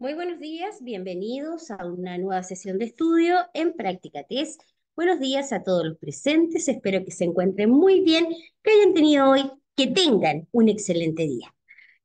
Muy buenos días, bienvenidos a una nueva sesión de estudio en Práctica Test. Buenos días a todos los presentes, espero que se encuentren muy bien, que hayan tenido hoy, que tengan un excelente día.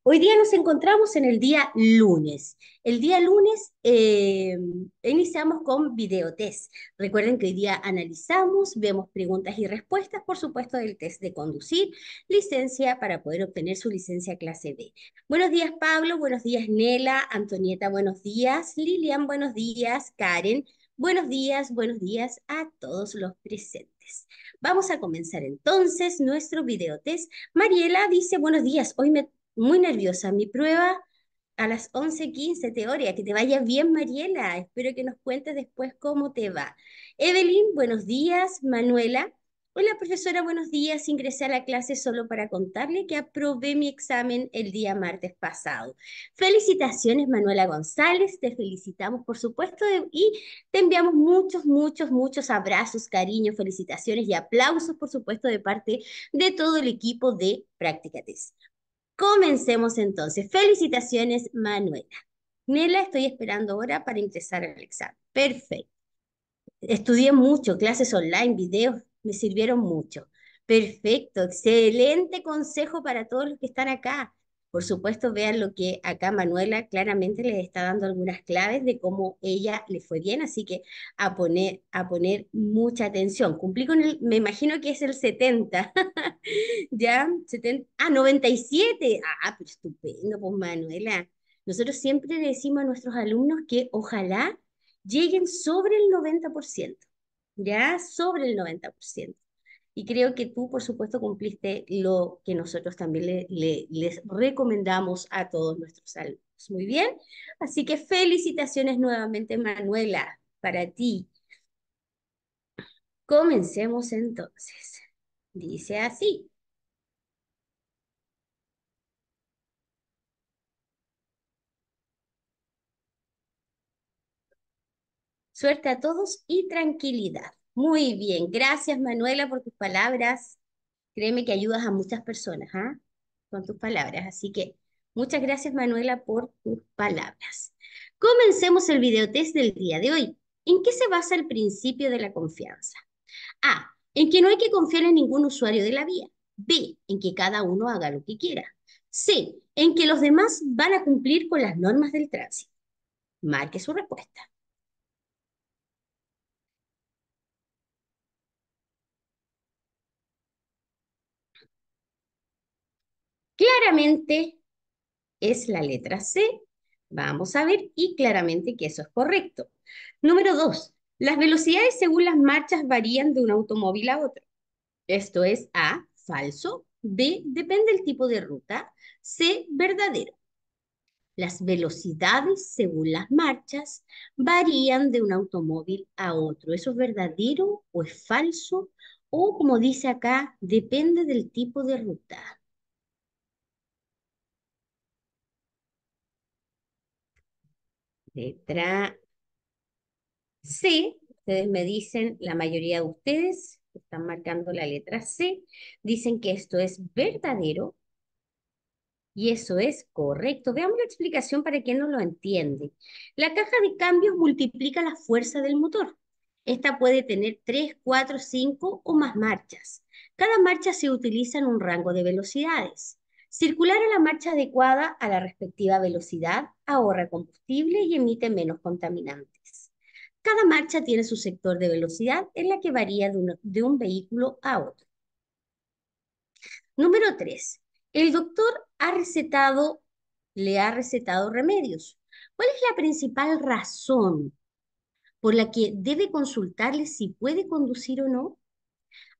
Hoy día nos encontramos en el día lunes. El día lunes eh, iniciamos con videotest. Recuerden que hoy día analizamos, vemos preguntas y respuestas, por supuesto, del test de conducir, licencia para poder obtener su licencia clase B. Buenos días, Pablo. Buenos días, Nela. Antonieta, buenos días. Lilian, buenos días. Karen, buenos días. Buenos días a todos los presentes. Vamos a comenzar entonces nuestro videotest. Mariela dice, buenos días. Hoy me muy nerviosa. Mi prueba a las 11.15, teoría. Que te vaya bien, Mariela. Espero que nos cuentes después cómo te va. Evelyn, buenos días. Manuela. Hola, profesora, buenos días. Ingresé a la clase solo para contarle que aprobé mi examen el día martes pasado. Felicitaciones, Manuela González. Te felicitamos, por supuesto, y te enviamos muchos, muchos, muchos abrazos, cariños, felicitaciones y aplausos, por supuesto, de parte de todo el equipo de Práctica. Comencemos entonces. Felicitaciones, Manuela. Nela, estoy esperando ahora para ingresar al examen. Perfecto. Estudié mucho, clases online, videos, me sirvieron mucho. Perfecto, excelente consejo para todos los que están acá. Por supuesto, vean lo que acá Manuela claramente les está dando algunas claves de cómo ella le fue bien, así que a poner, a poner mucha atención. Cumplí con el, me imagino que es el 70, ¿ya? 70, ah, 97, ah, pero estupendo, pues Manuela. Nosotros siempre decimos a nuestros alumnos que ojalá lleguen sobre el 90%, ¿ya? Sobre el 90%. Y creo que tú, por supuesto, cumpliste lo que nosotros también le, les recomendamos a todos nuestros alumnos. Muy bien. Así que felicitaciones nuevamente, Manuela, para ti. Comencemos entonces. Dice así. Suerte a todos y tranquilidad. Muy bien, gracias Manuela por tus palabras. Créeme que ayudas a muchas personas ¿ah? con tus palabras. Así que muchas gracias Manuela por tus palabras. Comencemos el videotest del día de hoy. ¿En qué se basa el principio de la confianza? A. En que no hay que confiar en ningún usuario de la vía. B. En que cada uno haga lo que quiera. C. En que los demás van a cumplir con las normas del tránsito. Marque su respuesta. Claramente es la letra C. Vamos a ver y claramente que eso es correcto. Número dos, las velocidades según las marchas varían de un automóvil a otro. Esto es A, falso, B, depende del tipo de ruta, C, verdadero. Las velocidades según las marchas varían de un automóvil a otro. ¿Eso es verdadero o es falso? O como dice acá, depende del tipo de ruta. Letra C. Ustedes me dicen, la mayoría de ustedes están marcando la letra C, dicen que esto es verdadero y eso es correcto. Veamos la explicación para quien no lo entiende. La caja de cambios multiplica la fuerza del motor. Esta puede tener 3, 4, 5 o más marchas. Cada marcha se utiliza en un rango de velocidades. Circular a la marcha adecuada a la respectiva velocidad ahorra combustible y emite menos contaminantes. Cada marcha tiene su sector de velocidad en la que varía de un, vehículo a otro. Número 3. El doctor ha recetado, le ha recetado remedios. ¿Cuál es la principal razón por la que debe consultarle si puede conducir o no?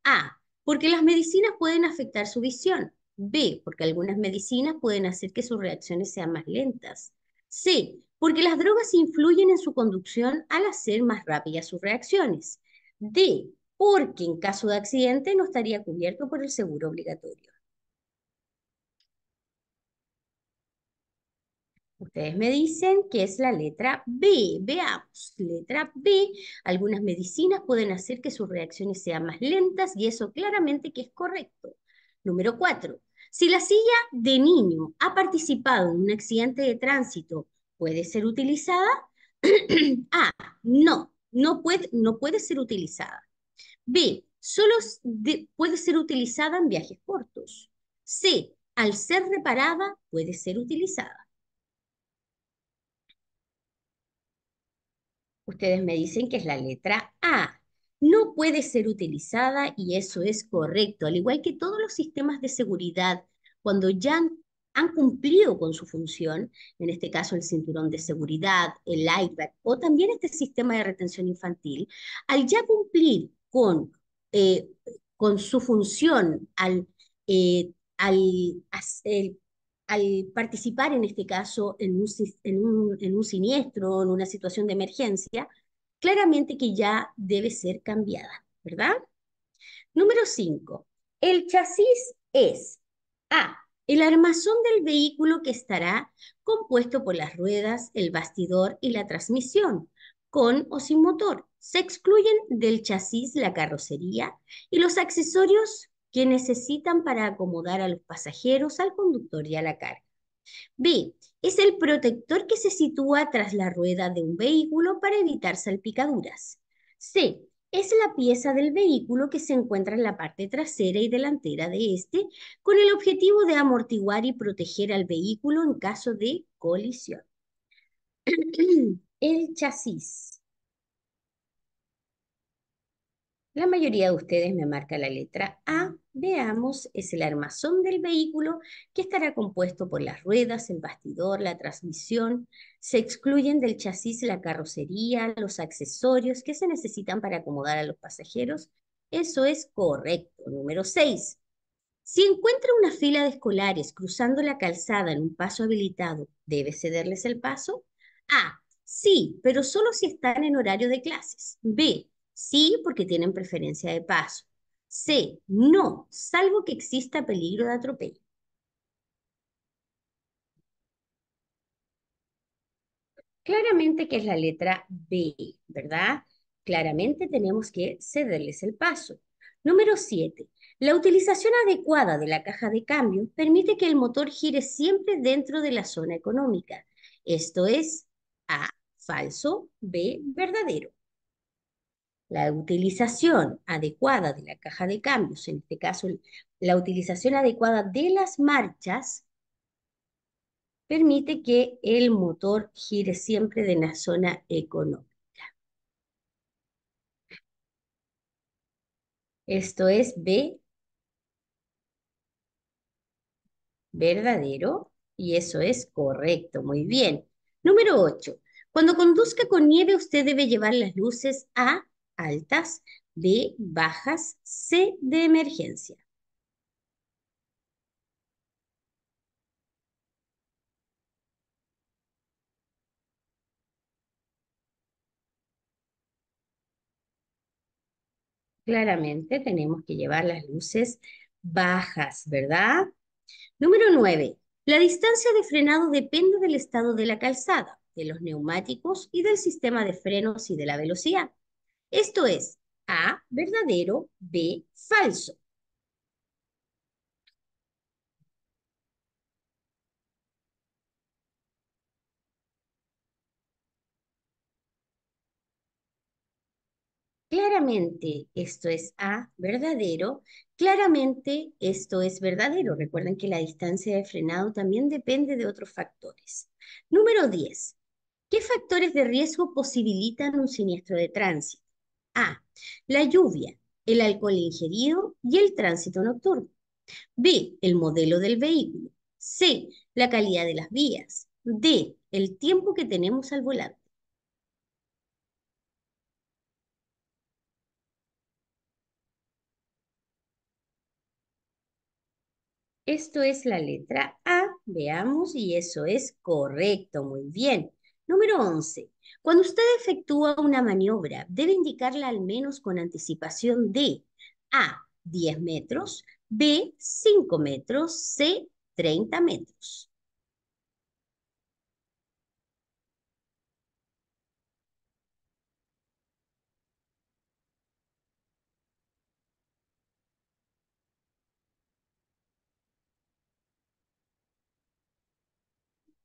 A. Porque las medicinas pueden afectar su visión. B, porque algunas medicinas pueden hacer que sus reacciones sean más lentas. C, porque las drogas influyen en su conducción al hacer más rápidas sus reacciones. D, porque en caso de accidente no estaría cubierto por el seguro obligatorio. Ustedes me dicen que es la letra B. Veamos, letra B. Algunas medicinas pueden hacer que sus reacciones sean más lentas y eso claramente que es correcto. Número 4. Si la silla de niño ha participado en un accidente de tránsito ¿puede ser utilizada? A, no, no puede, no puede ser utilizada. B, solo puede ser utilizada en viajes cortos. C, al ser reparada, puede ser utilizada. Ustedes me dicen que es la letra A. No puede ser utilizada y eso es correcto, al igual que todos los sistemas de seguridad, cuando ya han, cumplido con su función, en este caso el cinturón de seguridad, el airbag o también este sistema de retención infantil, al ya cumplir con, eh, con su función, al, eh, al, al participar en este caso en un, en, un, en un siniestro, en una situación de emergencia, claramente que ya debe ser cambiada, ¿verdad? Número 5. El chasis es A. El armazón del vehículo que estará compuesto por las ruedas, el bastidor y la transmisión, con o sin motor. Se excluyen del chasis la carrocería y los accesorios que necesitan para acomodar a los pasajeros, al conductor y a la carga. B. Es el protector que se sitúa tras la rueda de un vehículo para evitar salpicaduras. C. Es la pieza del vehículo que se encuentra en la parte trasera y delantera de este con el objetivo de amortiguar y proteger al vehículo en caso de colisión. el chasis. La mayoría de ustedes me marca la letra A. Veamos, es el armazón del vehículo que estará compuesto por las ruedas, el bastidor, la transmisión. Se excluyen del chasis la carrocería, los accesorios que se necesitan para acomodar a los pasajeros. Eso es correcto. Número 6. Si encuentra una fila de escolares cruzando la calzada en un paso habilitado, ¿debe cederles el paso? A. Sí, pero solo si están en horario de clases. B Sí, porque tienen preferencia de paso. C, no, salvo que exista peligro de atropello. Claramente que es la letra B, ¿verdad? Claramente tenemos que cederles el paso. Número 7. La utilización adecuada de la caja de cambio permite que el motor gire siempre dentro de la zona económica. Esto es A, falso, B, verdadero. La utilización adecuada de la caja de cambios, en este caso la utilización adecuada de las marchas, permite que el motor gire siempre de la zona económica. Esto es B, verdadero, y eso es correcto, muy bien. Número 8. Cuando conduzca con nieve, usted debe llevar las luces A altas, B, bajas, C, de emergencia. Claramente tenemos que llevar las luces bajas, ¿verdad? Número 9. La distancia de frenado depende del estado de la calzada, de los neumáticos y del sistema de frenos y de la velocidad. Esto es A, verdadero, B, falso. Claramente esto es A, verdadero. Claramente esto es verdadero. Recuerden que la distancia de frenado también depende de otros factores. Número 10. ¿Qué factores de riesgo posibilitan un siniestro de tránsito? A. La lluvia, el alcohol ingerido y el tránsito nocturno. B. El modelo del vehículo. C. La calidad de las vías. D. El tiempo que tenemos al volante. Esto es la letra A, veamos, y eso es correcto, muy bien. Número 11. Cuando usted efectúa una maniobra, debe indicarla al menos con anticipación de A, 10 metros, B, 5 metros, C, 30 metros.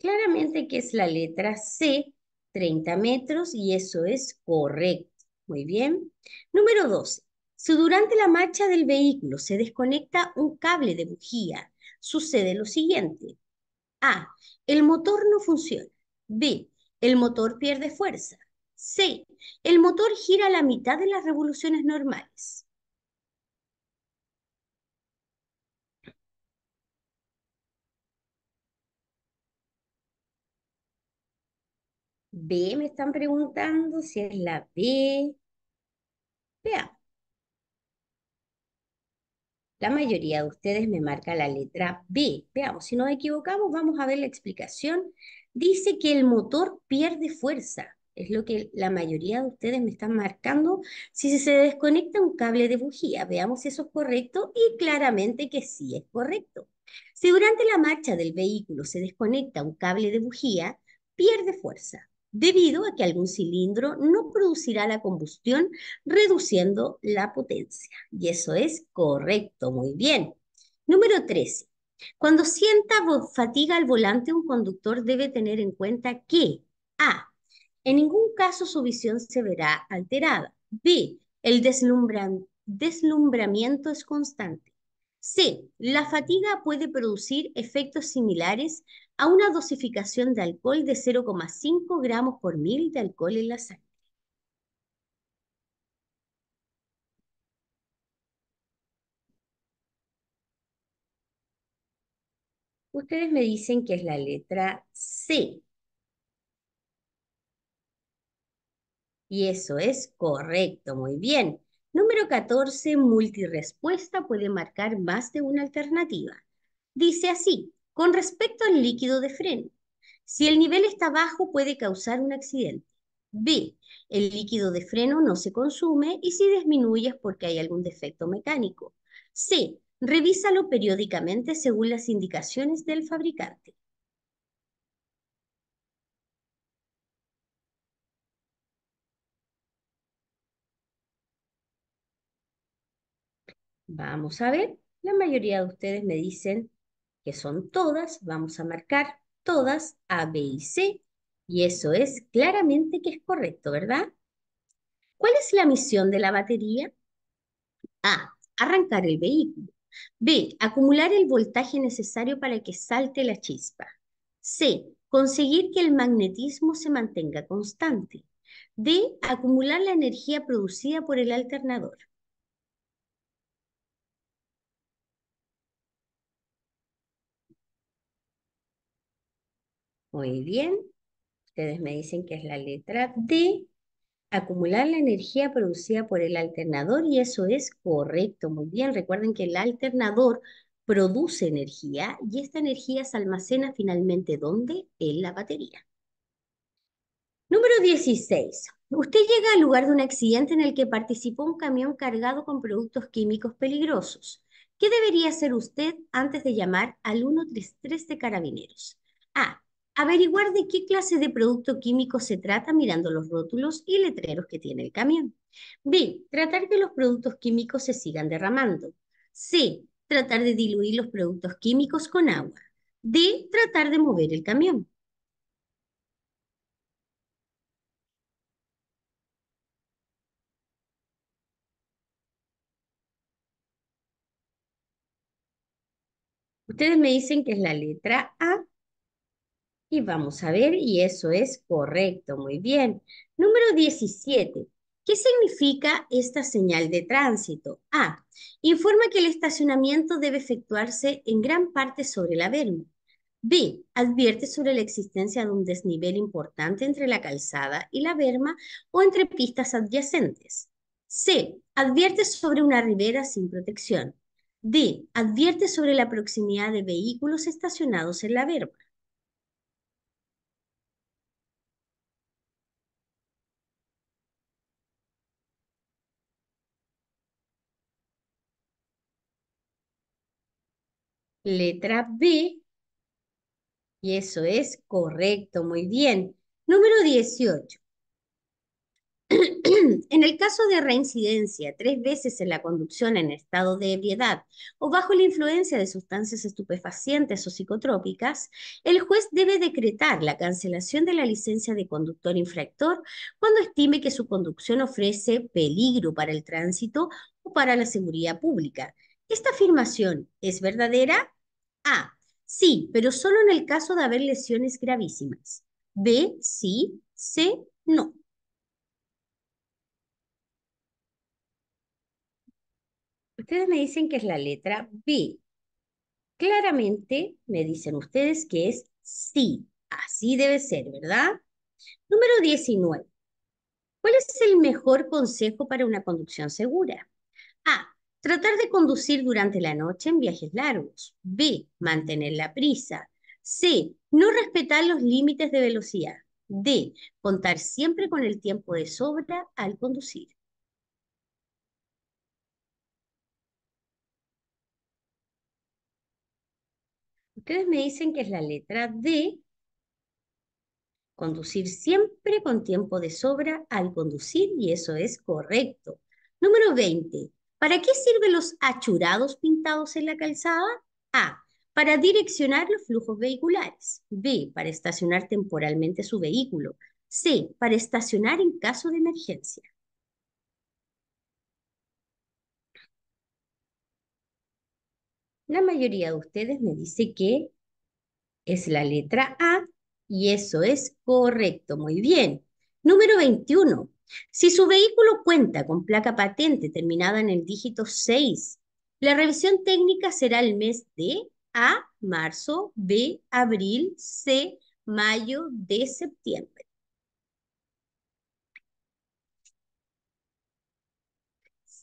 Claramente que es la letra C, 30 metros, y eso es correcto. Muy bien. Número 12. Si durante la marcha del vehículo se desconecta un cable de bujía, sucede lo siguiente. A. El motor no funciona. B. El motor pierde fuerza. C. El motor gira a la mitad de las revoluciones normales. B, me están preguntando si es la B. Veamos. La mayoría de ustedes me marca la letra B. Veamos, si nos equivocamos, vamos a ver la explicación. Dice que el motor pierde fuerza. Es lo que la mayoría de ustedes me están marcando. Si se desconecta un cable de bujía, veamos si eso es correcto y claramente que sí es correcto. Si durante la marcha del vehículo se desconecta un cable de bujía, pierde fuerza debido a que algún cilindro no producirá la combustión, reduciendo la potencia. Y eso es correcto, muy bien. Número 13. Cuando sienta fatiga al volante, un conductor debe tener en cuenta que A. En ningún caso su visión se verá alterada. B. El deslumbramiento es constante. C. La fatiga puede producir efectos similares a una dosificación de alcohol de 0,5 gramos por mil de alcohol en la sangre. Ustedes me dicen que es la letra C. Y eso es correcto, muy bien. Número 14, multirespuesta puede marcar más de una alternativa. Dice así, con respecto al líquido de freno, si el nivel está bajo puede causar un accidente. B, el líquido de freno no se consume y si disminuye es porque hay algún defecto mecánico. C, revísalo periódicamente según las indicaciones del fabricante. Vamos a ver, la mayoría de ustedes me dicen que son todas, vamos a marcar todas A, B y C, y eso es claramente que es correcto, ¿verdad? ¿Cuál es la misión de la batería? A, arrancar el vehículo. B, acumular el voltaje necesario para que salte la chispa. C, conseguir que el magnetismo se mantenga constante. D, acumular la energía producida por el alternador. Muy bien. Ustedes me dicen que es la letra D, acumular la energía producida por el alternador y eso es correcto. Muy bien. Recuerden que el alternador produce energía y esta energía se almacena finalmente ¿dónde? En la batería. Número 16. Usted llega al lugar de un accidente en el que participó un camión cargado con productos químicos peligrosos. ¿Qué debería hacer usted antes de llamar al 133 de carabineros? A averiguar de qué clase de producto químico se trata mirando los rótulos y letreros que tiene el camión. B. Tratar que los productos químicos se sigan derramando. C. Tratar de diluir los productos químicos con agua. D. Tratar de mover el camión. Ustedes me dicen que es la letra A y vamos a ver, y eso es correcto, muy bien. Número 17. ¿Qué significa esta señal de tránsito? A. Informa que el estacionamiento debe efectuarse en gran parte sobre la verma. B. Advierte sobre la existencia de un desnivel importante entre la calzada y la verma o entre pistas adyacentes. C. Advierte sobre una ribera sin protección. D. Advierte sobre la proximidad de vehículos estacionados en la verma. Letra B. Y eso es correcto, muy bien. Número 18. En el caso de reincidencia tres veces en la conducción en estado de ebriedad o bajo la influencia de sustancias estupefacientes o psicotrópicas, el juez debe decretar la cancelación de la licencia de conductor infractor cuando estime que su conducción ofrece peligro para el tránsito o para la seguridad pública. ¿Esta afirmación es verdadera? A. Sí, pero solo en el caso de haber lesiones gravísimas. B. Sí. C. No. Ustedes me dicen que es la letra B. Claramente me dicen ustedes que es sí. Así debe ser, ¿verdad? Número 19. ¿Cuál es el mejor consejo para una conducción segura? Tratar de conducir durante la noche en viajes largos. B. Mantener la prisa. C. No respetar los límites de velocidad. D. Contar siempre con el tiempo de sobra al conducir. Ustedes me dicen que es la letra D. Conducir siempre con tiempo de sobra al conducir y eso es correcto. Número 20. ¿Para qué sirven los achurados pintados en la calzada? A. Para direccionar los flujos vehiculares. B. Para estacionar temporalmente su vehículo. C. Para estacionar en caso de emergencia. La mayoría de ustedes me dice que es la letra A y eso es correcto. Muy bien. Número 21. Si su vehículo cuenta con placa patente terminada en el dígito 6, la revisión técnica será el mes de A, marzo, B, abril, C, mayo, D, septiembre.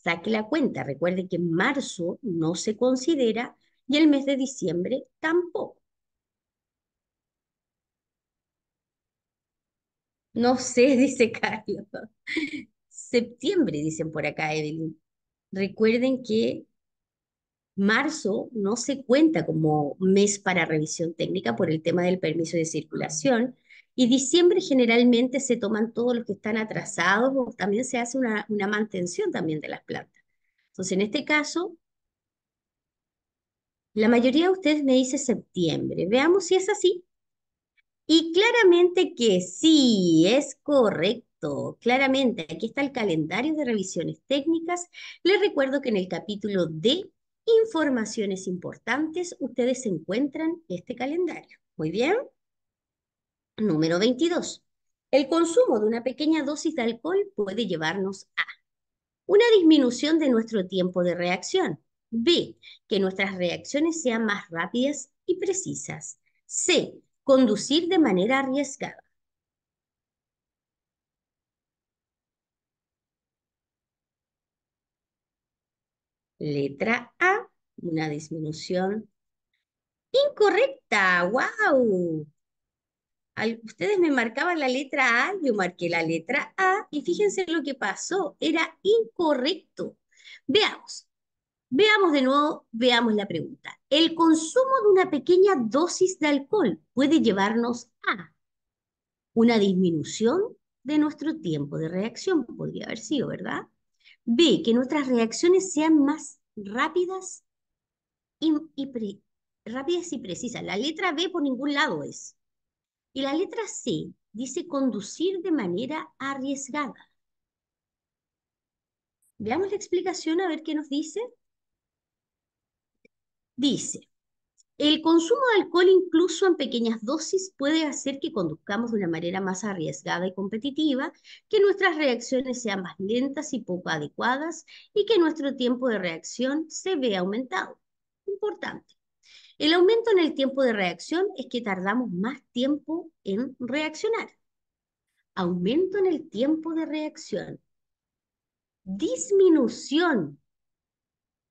saque la cuenta. Recuerde que marzo no se considera y el mes de diciembre tampoco. No sé, dice Carlos. Septiembre, dicen por acá, Evelyn. Recuerden que marzo no se cuenta como mes para revisión técnica por el tema del permiso de circulación y diciembre generalmente se toman todos los que están atrasados también se hace una, una mantención también de las plantas. Entonces, en este caso, la mayoría de ustedes me dice septiembre. Veamos si es así. Y claramente que sí, es correcto. Claramente, aquí está el calendario de revisiones técnicas. Les recuerdo que en el capítulo de informaciones importantes, ustedes encuentran este calendario. Muy bien. Número 22. El consumo de una pequeña dosis de alcohol puede llevarnos a una disminución de nuestro tiempo de reacción. B. Que nuestras reacciones sean más rápidas y precisas. C. Conducir de manera arriesgada. Letra A, una disminución incorrecta. ¡Wow! ustedes me marcaban la letra A, yo marqué la letra A y fíjense lo que pasó, era incorrecto. Veamos, veamos de nuevo, veamos la pregunta. El consumo de una pequeña dosis de alcohol puede llevarnos a una disminución de nuestro tiempo de reacción, podría haber sido, ¿verdad? B, que nuestras reacciones sean más rápidas y, rápidas y precisas. La letra B por ningún lado es. Y la letra C dice conducir de manera arriesgada. Veamos la explicación a ver qué nos dice. Dice, el consumo de alcohol incluso en pequeñas dosis puede hacer que conduzcamos de una manera más arriesgada y competitiva, que nuestras reacciones sean más lentas y poco adecuadas y que nuestro tiempo de reacción se vea aumentado. Importante. El aumento en el tiempo de reacción es que tardamos más tiempo en reaccionar. Aumento en el tiempo de reacción. Disminución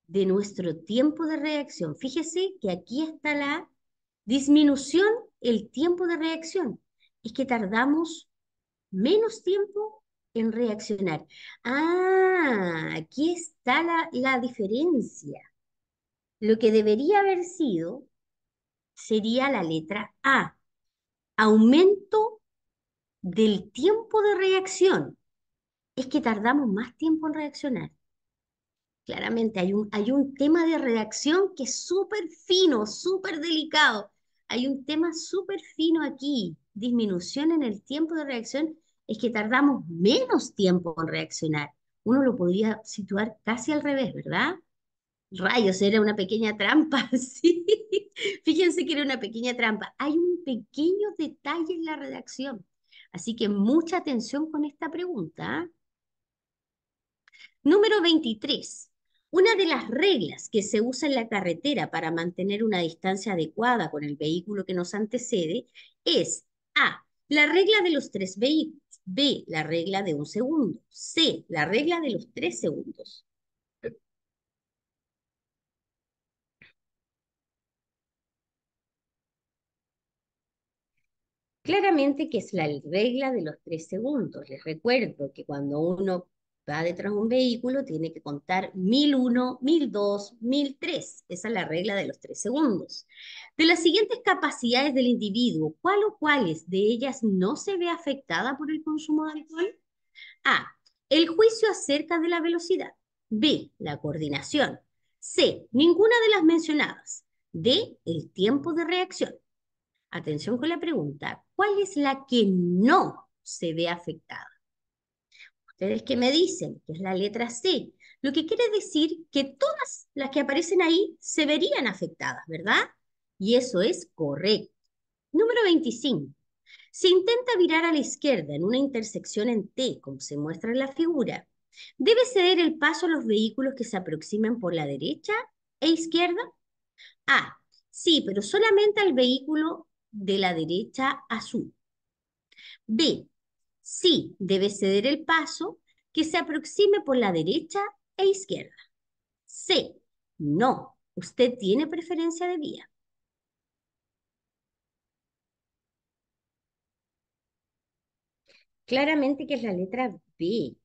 de nuestro tiempo de reacción. Fíjese que aquí está la disminución, el tiempo de reacción. Es que tardamos menos tiempo en reaccionar. Ah, aquí está la, la diferencia. Lo que debería haber sido sería la letra A. Aumento del tiempo de reacción. es que tardamos más tiempo en reaccionar. Claramente hay un, hay un tema de redacción que es súper fino, súper delicado. Hay un tema súper fino aquí. Disminución en el tiempo de reacción es que tardamos menos tiempo en reaccionar. Uno lo podría situar casi al revés, ¿verdad? Rayos, era una pequeña trampa, sí. Fíjense que era una pequeña trampa. Hay un pequeño detalle en la redacción. Así que mucha atención con esta pregunta. Número 23. Una de las reglas que se usa en la carretera para mantener una distancia adecuada con el vehículo que nos antecede es A. La regla de los tres vehículos. B. La regla de un segundo. C. La regla de los tres segundos. Claramente que es la regla de los tres segundos. Les recuerdo que cuando uno va detrás de un vehículo, tiene que contar 1001, 1002, 1003. Esa es la regla de los tres segundos. De las siguientes capacidades del individuo, ¿cuál o cuáles de ellas no se ve afectada por el consumo de alcohol? A. El juicio acerca de la velocidad. B. La coordinación. C. Ninguna de las mencionadas. D. El tiempo de reacción. Atención con la pregunta. ¿Cuál es la que no se ve afectada? Ustedes que me dicen que es la letra C, lo que quiere decir que todas las que aparecen ahí se verían afectadas, ¿verdad? Y eso es correcto. Número 25. Se intenta virar a la izquierda en una intersección en T, como se muestra en la figura. ¿Debe ceder el paso a los vehículos que se aproximen por la derecha e izquierda? A. Sí, pero solamente al vehículo de la derecha azul. B. Sí, debe ceder el paso que se aproxime por la derecha e izquierda. C. No, usted tiene preferencia de vía. Claramente que es la letra B.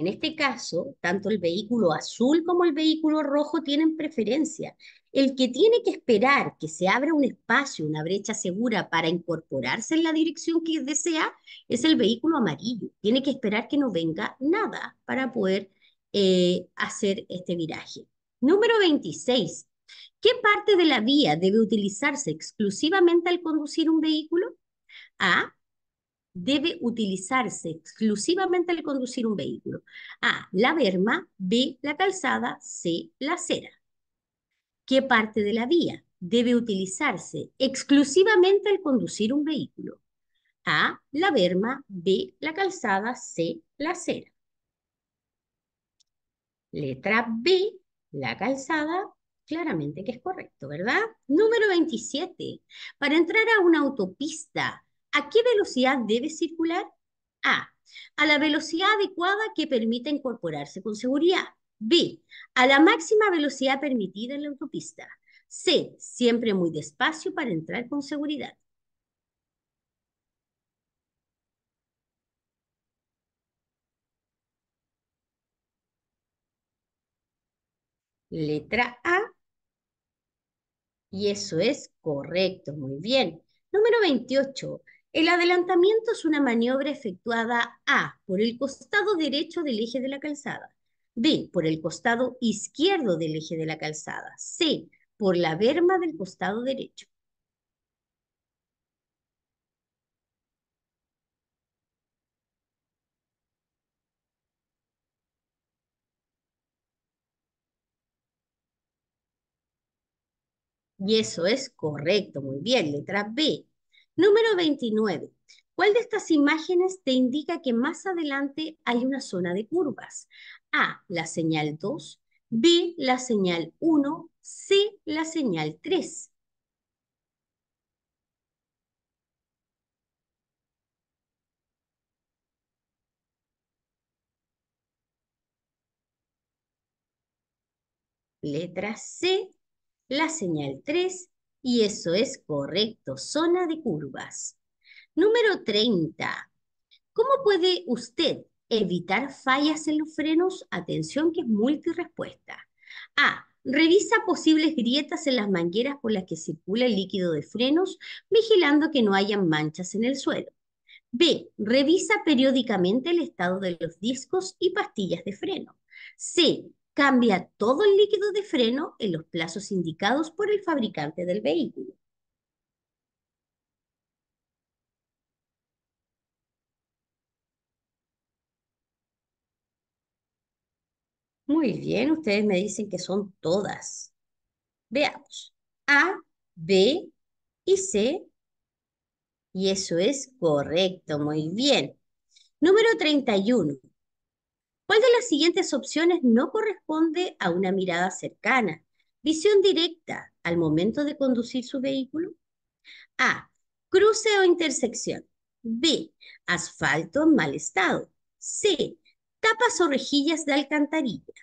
En este caso, tanto el vehículo azul como el vehículo rojo tienen preferencia. El que tiene que esperar que se abra un espacio, una brecha segura para incorporarse en la dirección que desea, es el vehículo amarillo. Tiene que esperar que no venga nada para poder eh, hacer este viraje. Número 26. ¿Qué parte de la vía debe utilizarse exclusivamente al conducir un vehículo? A debe utilizarse exclusivamente al conducir un vehículo? A, la berma, B, la calzada, C, la acera. ¿Qué parte de la vía debe utilizarse exclusivamente al conducir un vehículo? A, la berma, B, la calzada, C, la acera. Letra B, la calzada, claramente que es correcto, ¿verdad? Número 27. Para entrar a una autopista, ¿A qué velocidad debe circular? A. A la velocidad adecuada que permita incorporarse con seguridad. B. A la máxima velocidad permitida en la autopista. C. Siempre muy despacio para entrar con seguridad. Letra A. Y eso es correcto, muy bien. Número 28. El adelantamiento es una maniobra efectuada A por el costado derecho del eje de la calzada, B por el costado izquierdo del eje de la calzada, C por la berma del costado derecho. Y eso es correcto, muy bien, letra B. Número 29. ¿Cuál de estas imágenes te indica que más adelante hay una zona de curvas? A, la señal 2, B, la señal 1, C, la señal 3. Letra C, la señal 3 y eso es correcto, zona de curvas. Número 30. ¿Cómo puede usted evitar fallas en los frenos? Atención que es multirespuesta. A. Revisa posibles grietas en las mangueras por las que circula el líquido de frenos, vigilando que no hayan manchas en el suelo. B. Revisa periódicamente el estado de los discos y pastillas de freno. C. Cambia todo el líquido de freno en los plazos indicados por el fabricante del vehículo. Muy bien, ustedes me dicen que son todas. Veamos. A, B y C. Y eso es correcto, muy bien. Número 31. ¿Cuál de las siguientes opciones no corresponde a una mirada cercana? Visión directa al momento de conducir su vehículo. A. Cruce o intersección. B. Asfalto en mal estado. C. Tapas o rejillas de alcantarilla.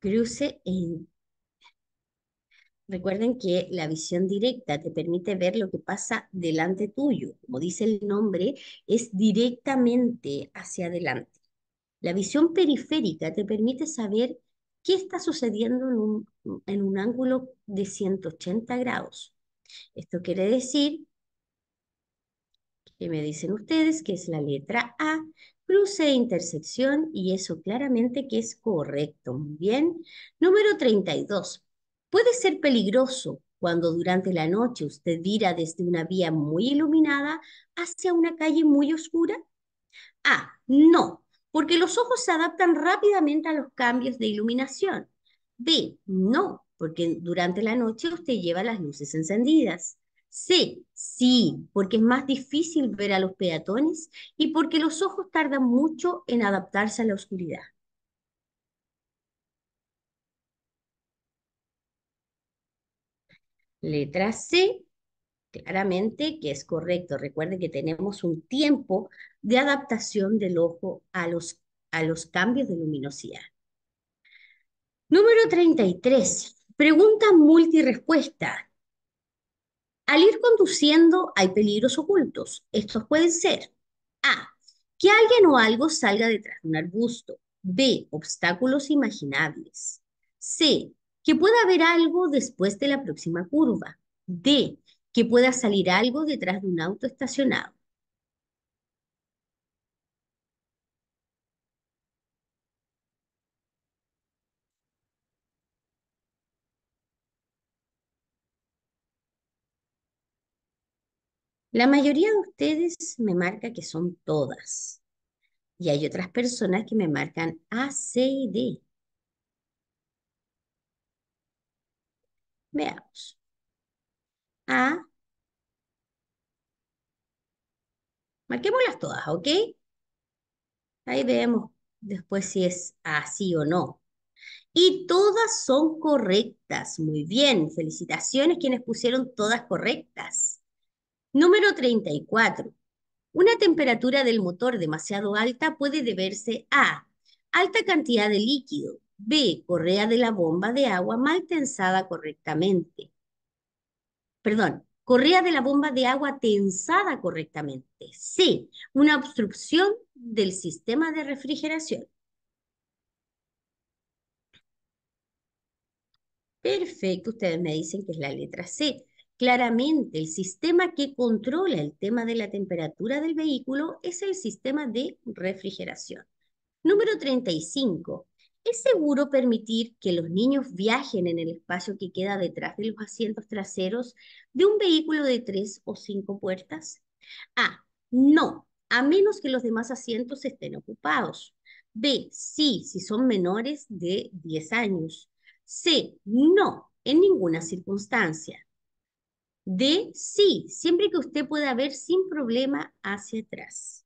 Cruce en... Recuerden que la visión directa te permite ver lo que pasa delante tuyo. Como dice el nombre, es directamente hacia adelante. La visión periférica te permite saber qué está sucediendo en un, en un ángulo de 180 grados. Esto quiere decir que me dicen ustedes que es la letra A, cruce e intersección, y eso claramente que es correcto. Muy bien. Número 32. Puede ser peligroso cuando durante la noche usted vira desde una vía muy iluminada hacia una calle muy oscura. A. No, porque los ojos se adaptan rápidamente a los cambios de iluminación. B. No, porque durante la noche usted lleva las luces encendidas. C, sí, porque es más difícil ver a los peatones y porque los ojos tardan mucho en adaptarse a la oscuridad. Letra C, claramente que es correcto. Recuerde que tenemos un tiempo de adaptación del ojo a los, a los cambios de luminosidad. Número 33. Pregunta multirespuesta. Al ir conduciendo hay peligros ocultos. Estos pueden ser A. Que alguien o algo salga detrás de un arbusto. B. Obstáculos imaginables. C. Que pueda haber algo después de la próxima curva. D. Que pueda salir algo detrás de un auto estacionado. La mayoría de ustedes me marca que son todas. Y hay otras personas que me marcan A, C y D. Veamos. A. Marquémoslas todas, ¿ok? Ahí vemos después si es así o no. Y todas son correctas. Muy bien. Felicitaciones quienes pusieron todas correctas. Número 34. Una temperatura del motor demasiado alta puede deberse a alta cantidad de líquido, B, correa de la bomba de agua mal tensada correctamente. Perdón, correa de la bomba de agua tensada correctamente. C, una obstrucción del sistema de refrigeración. Perfecto, ustedes me dicen que es la letra C. Claramente, el sistema que controla el tema de la temperatura del vehículo es el sistema de refrigeración. Número 35. ¿Es seguro permitir que los niños viajen en el espacio que queda detrás de los asientos traseros de un vehículo de tres o cinco puertas? A. No, a menos que los demás asientos estén ocupados. B. Sí, si son menores de 10 años. C. No, en ninguna circunstancia. D, sí, siempre que usted pueda ver sin problema hacia atrás.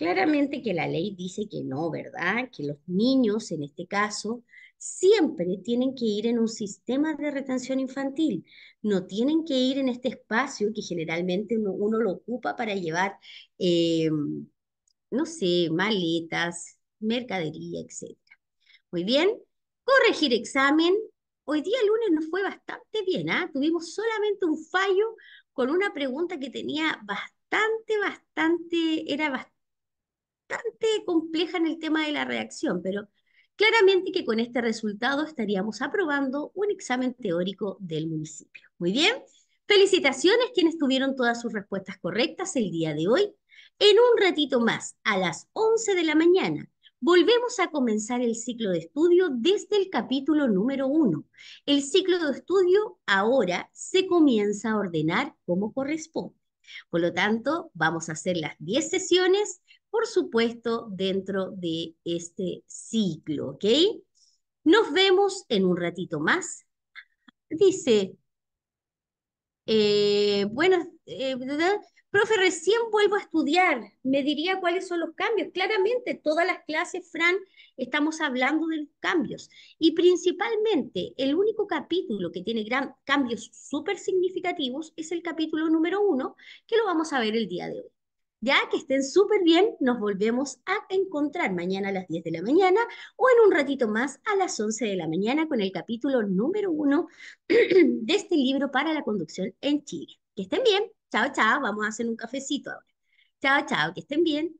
Claramente que la ley dice que no, ¿verdad? Que los niños, en este caso, siempre tienen que ir en un sistema de retención infantil. No tienen que ir en este espacio que generalmente uno, lo ocupa para llevar, eh, no sé, maletas, mercadería, etc. Muy bien. Corregir examen. Hoy día lunes nos fue bastante bien, ¿ah? Tuvimos solamente un fallo con una pregunta que tenía bastante, bastante, era bastante compleja en el tema de la reacción, pero Claramente que con este resultado estaríamos aprobando un examen teórico del municipio. Muy bien. Felicitaciones quienes tuvieron todas sus respuestas correctas el día de hoy. En un ratito más, a las 11 de la mañana, volvemos a comenzar el ciclo de estudio desde el capítulo número 1. El ciclo de estudio ahora se comienza a ordenar como corresponde. Por lo tanto, vamos a hacer las 10 sesiones, por supuesto, dentro de este ciclo, ¿ok? Nos vemos en un ratito más. Dice, eh, bueno, eh, profe, recién vuelvo a estudiar, me diría cuáles son los cambios. Claramente, todas las clases, Fran, estamos hablando de los cambios. Y principalmente, el único capítulo que tiene gran, cambios súper significativos es el capítulo número uno, que lo vamos a ver el día de hoy. Ya que estén súper bien, nos volvemos a encontrar mañana a las 10 de la mañana o en un ratito más a las 11 de la mañana con el capítulo número uno de este libro para la conducción en Chile. Que estén bien. Chao, chao. Vamos a hacer un cafecito ahora. Chao, chao. Que estén bien.